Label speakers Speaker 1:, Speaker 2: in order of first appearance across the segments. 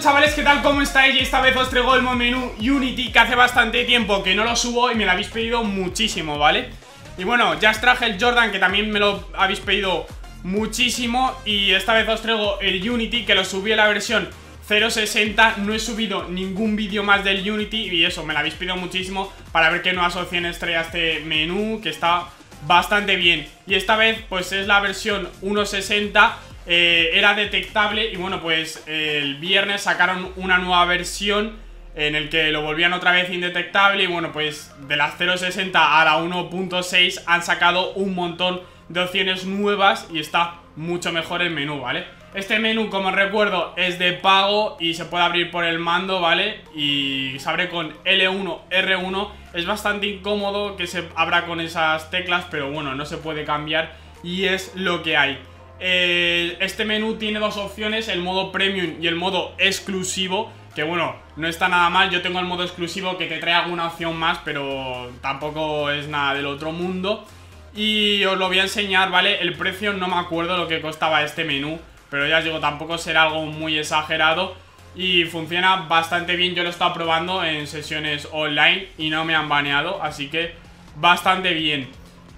Speaker 1: chavales, ¿qué tal? ¿Cómo estáis? Y esta vez os traigo el menú Unity que hace bastante tiempo que no lo subo y me lo habéis pedido muchísimo, ¿vale? Y bueno, ya os traje el Jordan que también me lo habéis pedido muchísimo Y esta vez os traigo el Unity que lo subí la versión 0.60 No he subido ningún vídeo más del Unity y eso, me lo habéis pedido muchísimo Para ver qué nuevas opciones trae este menú que está bastante bien Y esta vez pues es la versión 1.60 eh, era detectable y bueno, pues el viernes sacaron una nueva versión en el que lo volvían otra vez indetectable y bueno, pues de las 0.60 a la 1.6 han sacado un montón de opciones nuevas y está mucho mejor el menú, ¿vale? Este menú, como recuerdo, es de pago y se puede abrir por el mando, ¿vale? Y se abre con L1, R1 Es bastante incómodo que se abra con esas teclas, pero bueno, no se puede cambiar y es lo que hay eh, este menú tiene dos opciones, el modo premium y el modo exclusivo Que bueno, no está nada mal, yo tengo el modo exclusivo que te trae alguna opción más Pero tampoco es nada del otro mundo Y os lo voy a enseñar, ¿vale? El precio no me acuerdo lo que costaba este menú Pero ya os digo, tampoco será algo muy exagerado y funciona bastante bien, yo lo he estado probando en sesiones online y no me han baneado, así que bastante bien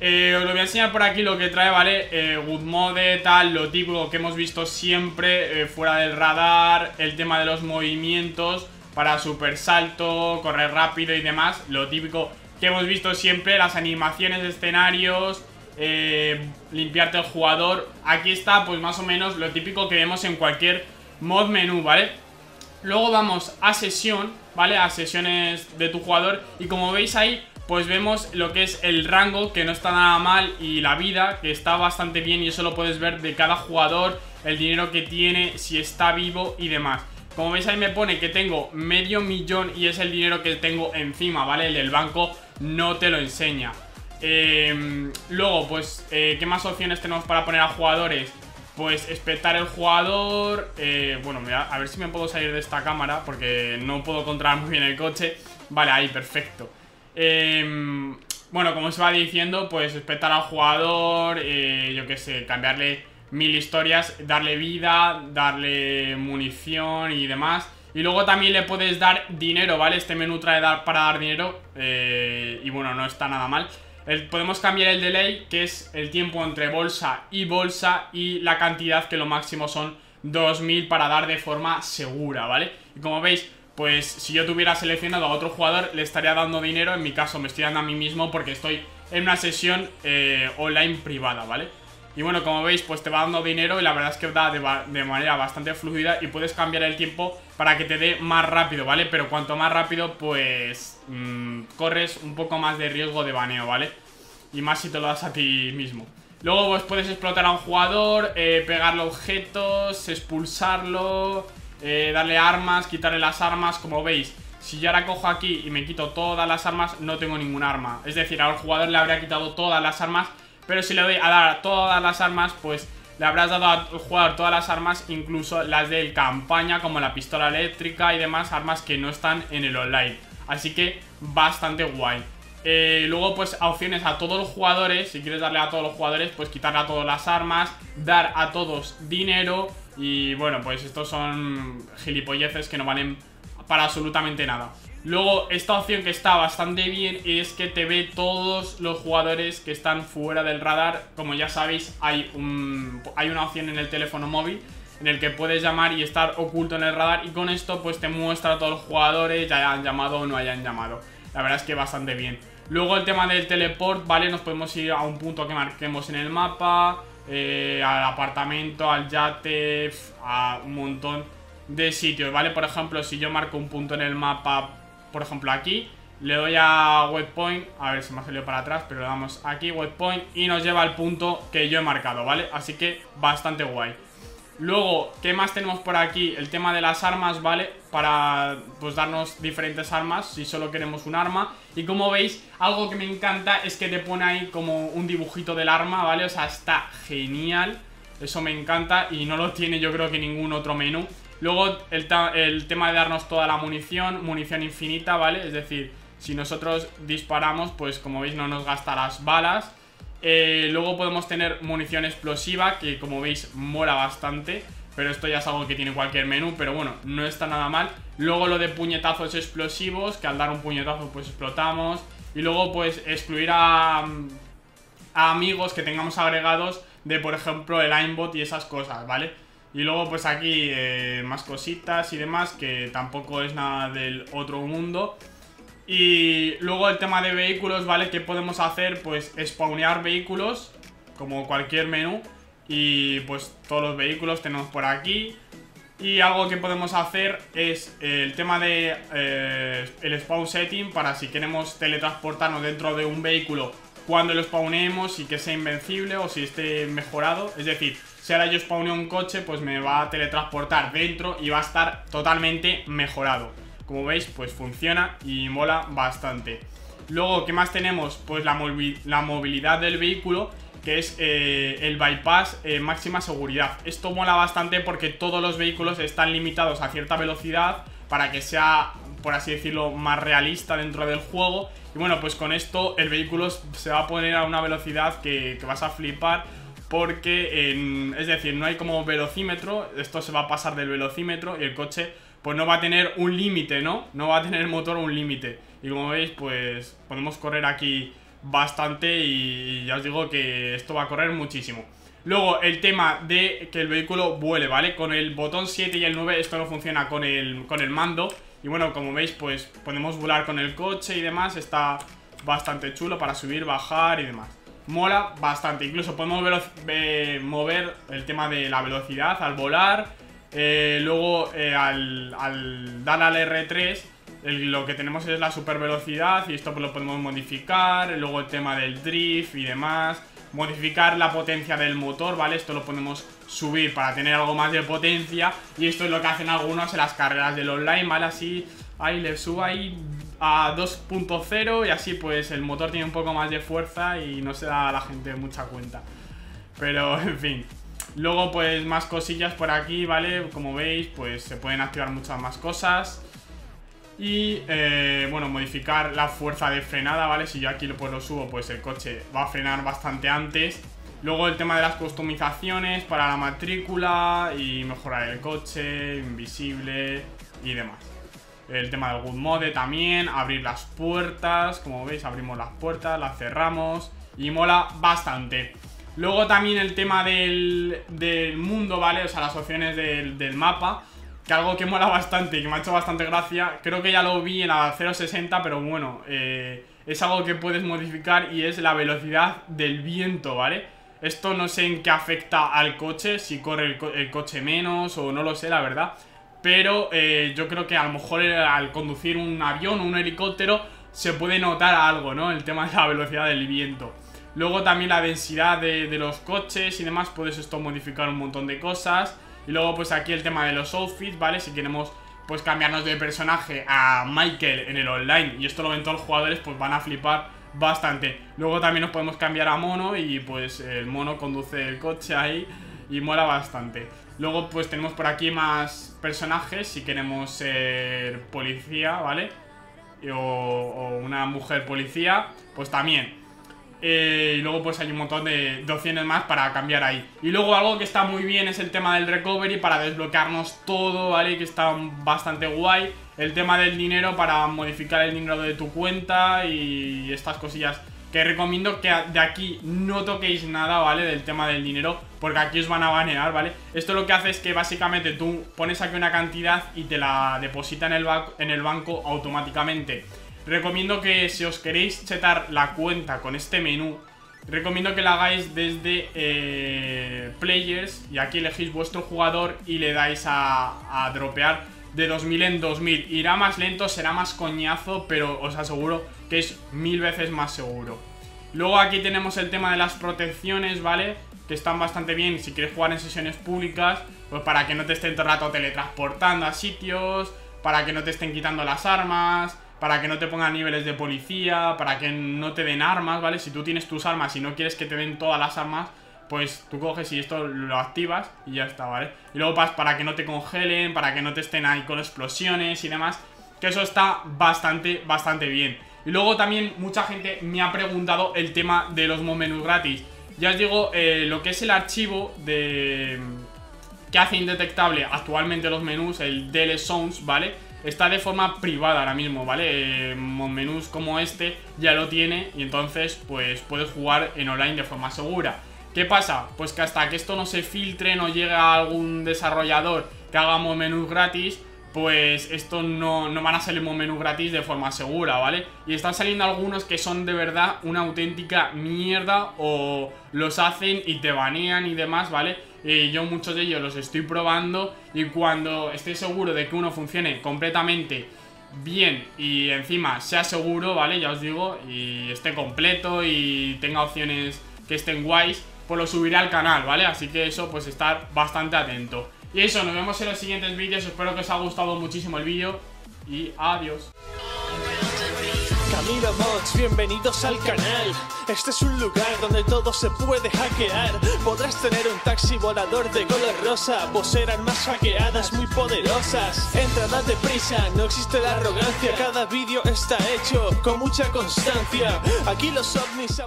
Speaker 1: eh, os lo voy a enseñar por aquí lo que trae, ¿vale? Eh, good mode, tal, lo típico que hemos visto siempre eh, fuera del radar, el tema de los movimientos para super salto, correr rápido y demás, lo típico que hemos visto siempre, las animaciones escenarios, eh, limpiarte el jugador, aquí está pues más o menos lo típico que vemos en cualquier mod menú, ¿vale? Luego vamos a sesión, ¿vale? A sesiones de tu jugador y como veis ahí pues vemos lo que es el rango, que no está nada mal, y la vida, que está bastante bien y eso lo puedes ver de cada jugador, el dinero que tiene, si está vivo y demás. Como veis ahí me pone que tengo medio millón y es el dinero que tengo encima, ¿vale? El del banco no te lo enseña. Em, luego, pues, eh, ¿qué más opciones tenemos para poner a jugadores? Pues espectar el jugador eh, Bueno, a ver si me puedo salir de esta cámara Porque no puedo controlar muy bien el coche Vale, ahí, perfecto eh, bueno, como se va diciendo, pues respetar al jugador, eh, yo qué sé, cambiarle mil historias, darle vida, darle munición y demás. Y luego también le puedes dar dinero, ¿vale? Este menú trae para dar dinero y bueno, no está nada mal. Podemos cambiar el delay, que es el tiempo entre bolsa y bolsa y la cantidad que lo máximo son 2000 para dar de forma segura, ¿vale? Y como veis, pues si yo tuviera seleccionado a otro jugador le estaría dando dinero, en mi caso me estoy dando a mí mismo porque estoy en una sesión eh, online privada, ¿vale? Y bueno, como veis, pues te va dando dinero y la verdad es que da de, manera bastante fluida y puedes cambiar el tiempo para que te dé más rápido, ¿vale? Pero cuanto más rápido, pues mm, corres un poco más de riesgo de baneo, ¿vale? Y más si te lo das a ti mismo. Luego pues puedes explotar a un jugador, eh, pegarle objetos, expulsarlo, eh, darle armas, quitarle las armas, como veis si yo ahora cojo aquí y me quito todas las armas, no tengo ningún arma. Es decir, al jugador le habría quitado todas las armas, pero si le doy a dar todas las armas, pues le habrás dado al jugador todas las armas, incluso las del campaña, como la pistola eléctrica y demás, armas que no están en el online. Así que bastante guay. Eh, luego, pues, opciones a todos los jugadores. Si quieres darle a todos los jugadores, pues quitarle a todas las armas, dar a todos dinero y bueno, pues estos son gilipolleces que no valen para absolutamente nada. Luego, esta opción que está bastante bien es que te ve todos los jugadores que están fuera del radar. Como ya sabéis, hay, un, hay una opción en el teléfono móvil en el que puedes llamar y estar oculto en el radar. Y con esto, pues te muestra a todos los jugadores, ya hayan llamado o no hayan llamado. La verdad es que bastante bien. Luego el tema del teleport, ¿vale? Nos podemos ir a un punto que marquemos en el mapa eh, al apartamento, al yate, a un montón de sitios, ¿vale? Por ejemplo, si yo marco un punto en el mapa, por ejemplo aquí, le doy a waypoint, a ver si me ha salido para atrás, pero le damos aquí waypoint y nos lleva al punto que yo he marcado, ¿vale? Así que bastante guay. Luego, ¿qué más tenemos por aquí? El tema de las armas, ¿vale? Para, pues, darnos diferentes armas si solo queremos un arma Y como veis, algo que me encanta es que te pone ahí como un dibujito del arma, ¿vale? O sea, está genial Eso me encanta y no lo tiene yo creo que ningún otro menú Luego el, tema de darnos toda la munición, munición infinita, ¿vale? Es decir, si nosotros disparamos, pues como veis no nos gasta las balas eh, Luego podemos tener munición explosiva, que como veis mola bastante Pero esto ya es algo que tiene cualquier menú, pero bueno, no está nada mal Luego lo de puñetazos explosivos, que al dar un puñetazo pues explotamos Y luego pues excluir a, a amigos que tengamos agregados de por ejemplo el aimbot y esas cosas, ¿vale? Y luego pues aquí eh, más cositas y demás que tampoco es nada del otro mundo y luego el tema de vehículos, ¿vale? ¿Qué podemos hacer? Pues spawnear vehículos, como cualquier menú. Y pues todos los vehículos tenemos por aquí. Y algo que podemos hacer es el tema de eh, el spawn setting para si queremos teletransportarnos dentro de un vehículo cuando lo spawnemos y que sea invencible o si esté mejorado. Es decir, si ahora yo spawneo un coche, pues me va a teletransportar dentro y va a estar totalmente mejorado. Como veis, pues funciona y mola bastante. Luego, ¿qué más tenemos? Pues la, movilidad del vehículo que es eh, el bypass eh, máxima seguridad. Esto mola bastante porque todos los vehículos están limitados a cierta velocidad para que sea, por así decirlo, más realista dentro del juego. Y bueno, pues con esto el vehículo se va a poner a una velocidad que, vas a flipar porque, es decir, no hay como velocímetro, esto se va a pasar del velocímetro y el coche pues no va a tener un límite, ¿no? No va a tener el motor un límite. Y como veis, pues podemos correr aquí bastante y ya os digo que esto va a correr muchísimo. Luego, el tema de que el vehículo vuele, ¿vale? Con el botón 7 y el 9 esto no funciona con el, con el mando. Y bueno, como veis, pues podemos volar con el coche y demás. Está bastante chulo para subir, bajar y demás. Mola bastante. Incluso podemos mover el tema de la velocidad al volar eh, luego, eh, al, dar al R3, lo que tenemos es la super velocidad y esto pues lo podemos modificar. Luego el tema del drift y demás. Modificar la potencia del motor, ¿vale? Esto lo podemos subir para tener algo más de potencia. Y esto es lo que hacen algunos en las carreras del online, ¿vale? Así, ahí le subo ahí a 2.0 y así pues el motor tiene un poco más de fuerza y no se da a la gente mucha cuenta. Pero, en fin. Luego, pues, más cosillas por aquí, ¿vale? Como veis, pues se pueden activar muchas más cosas. Y, eh, bueno, modificar la fuerza de frenada, ¿vale? Si yo aquí pues, lo subo, pues el coche va a frenar bastante antes. Luego el tema de las customizaciones para la matrícula y mejorar el coche, invisible y demás. El tema del Good Mode también, abrir las puertas, como veis abrimos las puertas, las cerramos y mola bastante. Luego también el tema del, mundo, ¿vale? O sea, las opciones del, mapa Que algo que mola bastante y que me ha hecho bastante gracia Creo que ya lo vi en la 0.60, pero bueno eh, Es algo que puedes modificar y es la velocidad del viento, ¿vale? Esto no sé en qué afecta al coche Si corre el, coche menos o no lo sé, la verdad Pero eh, yo creo que a lo mejor al conducir un avión o un helicóptero Se puede notar algo, ¿no? El tema de la velocidad del viento Luego también la densidad de, los coches y demás, puedes esto modificar un montón de cosas. Y luego pues aquí el tema de los outfits, ¿vale? Si queremos pues cambiarnos de personaje a Michael en el online y esto lo ven todos los jugadores, pues van a flipar bastante. Luego también nos podemos cambiar a mono y pues el mono conduce el coche ahí y mola bastante. Luego pues tenemos por aquí más personajes si queremos ser policía, ¿vale? O, o una mujer policía, pues también eh, y luego pues hay un montón de, opciones más para cambiar ahí Y luego algo que está muy bien es el tema del recovery para desbloquearnos todo, ¿vale? Que está bastante guay El tema del dinero para modificar el dinero de tu cuenta y estas cosillas Que recomiendo que de aquí no toquéis nada, ¿vale? Del tema del dinero porque aquí os van a banear, ¿vale? Esto lo que hace es que básicamente tú pones aquí una cantidad y te la deposita en el, banco automáticamente Recomiendo que si os queréis chetar la cuenta con este menú Recomiendo que la hagáis desde eh, Players Y aquí elegís vuestro jugador y le dais a dropear de 2000 en 2000 Irá más lento, será más coñazo, pero os aseguro que es mil veces más seguro Luego aquí tenemos el tema de las protecciones, ¿vale? Que están bastante bien si quieres jugar en sesiones públicas Pues para que no te estén todo el rato teletransportando a sitios Para que no te estén quitando las armas para que no te pongan niveles de policía, para que no te den armas, ¿vale? Si tú tienes tus armas y no quieres que te den todas las armas, pues tú coges y esto lo activas y ya está, ¿vale? Y luego para que no te congelen, para que no te estén ahí con explosiones y demás, que eso está bastante, bastante bien. Y luego también mucha gente me ha preguntado el tema de los menús gratis. Ya os digo, eh, lo que es el archivo de que hace indetectable actualmente los menús, el DL Sounds, ¿vale? Está de forma privada ahora mismo, ¿vale? Eh, menús como este ya lo tiene y entonces pues puedes jugar en online de forma segura. ¿Qué pasa? Pues que hasta que esto no se filtre, no llegue a algún desarrollador que haga menús gratis, pues esto no, no, van a salir menús gratis de forma segura, ¿vale? Y están saliendo algunos que son de verdad una auténtica mierda o los hacen y te banean y demás, ¿vale? Y yo muchos de ellos los estoy probando y cuando esté seguro de que uno funcione completamente bien y encima sea seguro, ¿vale? Ya os digo, y esté completo y tenga opciones que estén guays, pues lo subiré al canal, ¿vale? Así que eso, pues estar bastante atento. Y eso, nos vemos en los siguientes vídeos, espero que os haya gustado muchísimo el vídeo y adiós.
Speaker 2: Camilo Mods, bienvenidos al canal. Este es un lugar donde todo se puede hackear. Podrás tener un taxi volador de color rosa, poseer armas hackeadas muy poderosas. Entra, date prisa, no existe la arrogancia. Cada vídeo está hecho con mucha constancia. Aquí los ovnis.